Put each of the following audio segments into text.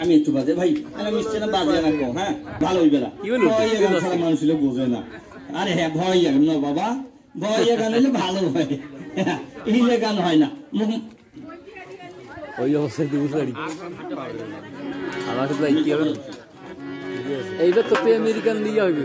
আমি একটু বাজে ভাই। আমি মিশছে না বাজে রাখব হ্যাঁ? ভালো হইবে না। কি বলব? ভয় এগান ছাড়া মানুষ বোঝে না। আরে হ্যাঁ ভয় না বাবা। ভয় এগান হলে ভালো হয়। হিলে গান হয় না। ওই অবস্থায় দিব গাড়ি আমার সাথে ভাই কি হবে? এইবার তো আমেরিকান দিয়ে হবে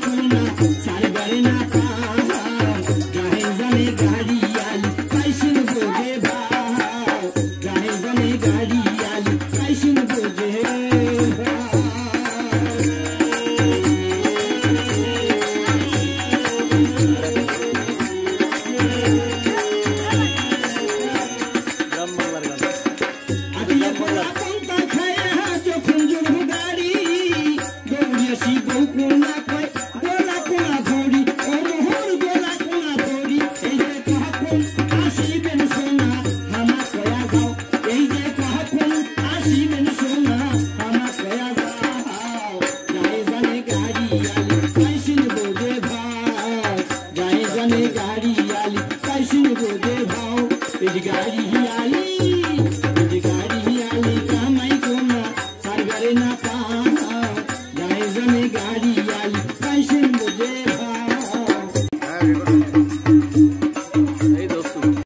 garina, sari garina, देवाओ पिजगारी ही आली पिजगारी ही आली कामाई कोना सरगरे ना गाड़ी आली कैसे मुझे